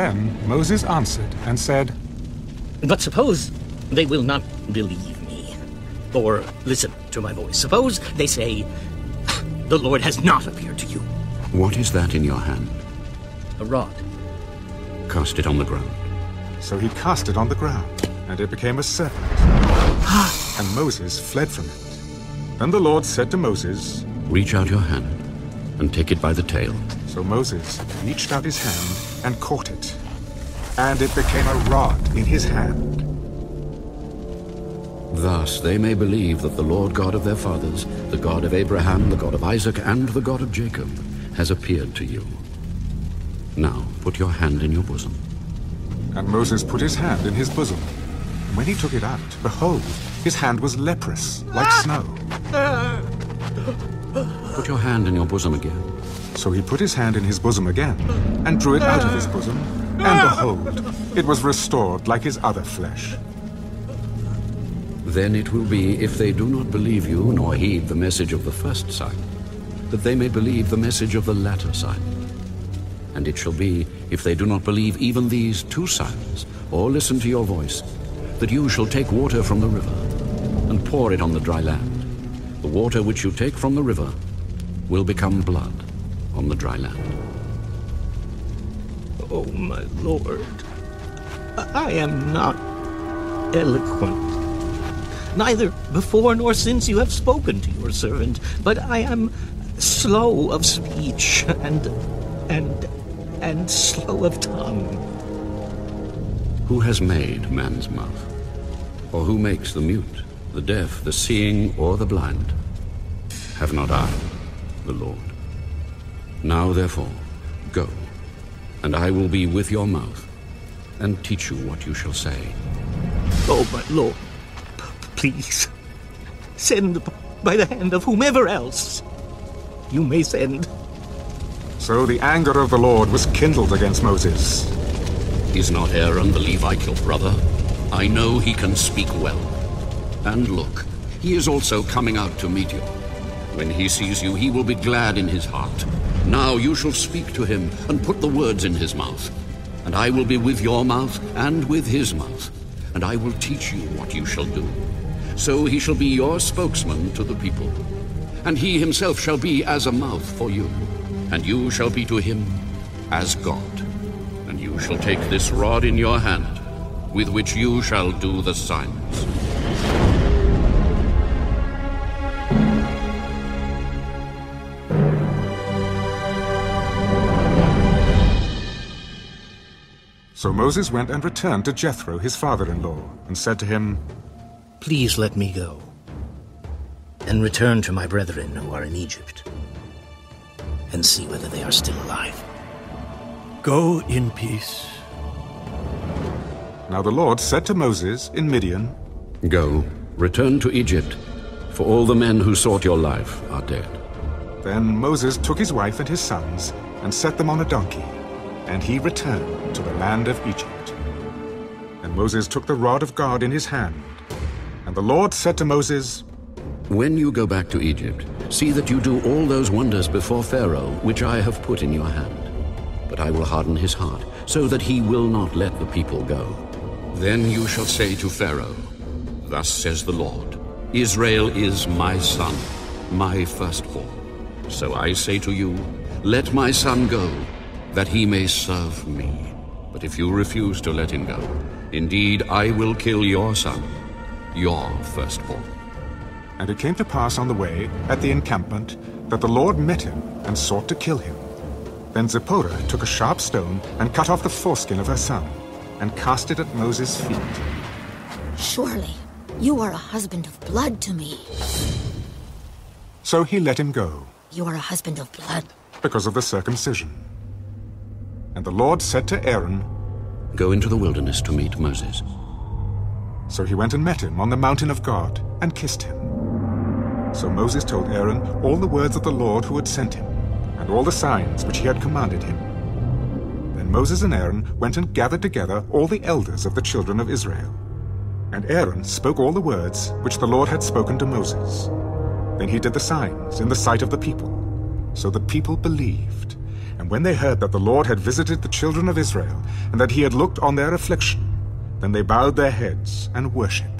Then Moses answered and said, But suppose they will not believe me, or listen to my voice. Suppose they say, The Lord has not appeared to you. What is that in your hand? A rod. Cast it on the ground. So he cast it on the ground, and it became a serpent. and Moses fled from it. Then the Lord said to Moses, Reach out your hand and take it by the tail. So Moses reached out his hand and caught it, and it became a rod in his hand. Thus they may believe that the Lord God of their fathers, the God of Abraham, the God of Isaac, and the God of Jacob, has appeared to you. Now put your hand in your bosom. And Moses put his hand in his bosom. When he took it out, behold, his hand was leprous, like ah! snow. Ah! Put your hand in your bosom again. So he put his hand in his bosom again, and drew it out of his bosom, and behold, it was restored like his other flesh. Then it will be, if they do not believe you nor heed the message of the first sign, that they may believe the message of the latter sign. And it shall be, if they do not believe even these two signs, or listen to your voice, that you shall take water from the river, and pour it on the dry land. The water which you take from the river will become blood on the dry land. Oh, my Lord, I am not eloquent. Neither before nor since you have spoken to your servant, but I am slow of speech and and and slow of tongue. Who has made man's mouth? Or who makes the mute, the deaf, the seeing, or the blind? Have not I, the Lord? Now therefore, go, and I will be with your mouth, and teach you what you shall say. Oh, my Lord, please, send by the hand of whomever else you may send. So the anger of the Lord was kindled against Moses. Is not Aaron the Levite your brother? I know he can speak well. And look, he is also coming out to meet you. When he sees you, he will be glad in his heart. Now you shall speak to him and put the words in his mouth. And I will be with your mouth and with his mouth. And I will teach you what you shall do. So he shall be your spokesman to the people. And he himself shall be as a mouth for you. And you shall be to him as God. And you shall take this rod in your hand, with which you shall do the signs. So Moses went and returned to Jethro, his father-in-law, and said to him, Please let me go, and return to my brethren who are in Egypt, and see whether they are still alive. Go in peace. Now the Lord said to Moses in Midian, Go, return to Egypt, for all the men who sought your life are dead. Then Moses took his wife and his sons, and set them on a donkey, and he returned to the land of Egypt. And Moses took the rod of God in his hand. And the Lord said to Moses, When you go back to Egypt, see that you do all those wonders before Pharaoh, which I have put in your hand. But I will harden his heart, so that he will not let the people go. Then you shall say to Pharaoh, Thus says the Lord, Israel is my son, my firstborn. So I say to you, Let my son go, that he may serve me. But if you refuse to let him go, indeed I will kill your son, your firstborn. And it came to pass on the way, at the encampment, that the Lord met him and sought to kill him. Then Zipporah took a sharp stone and cut off the foreskin of her son, and cast it at Moses' feet. Surely, you are a husband of blood to me. So he let him go, You are a husband of blood. because of the circumcision. And the Lord said to Aaron, Go into the wilderness to meet Moses. So he went and met him on the mountain of God, and kissed him. So Moses told Aaron all the words of the Lord who had sent him, and all the signs which he had commanded him. Then Moses and Aaron went and gathered together all the elders of the children of Israel. And Aaron spoke all the words which the Lord had spoken to Moses. Then he did the signs in the sight of the people. So the people believed. And when they heard that the Lord had visited the children of Israel, and that he had looked on their affliction, then they bowed their heads and worshipped.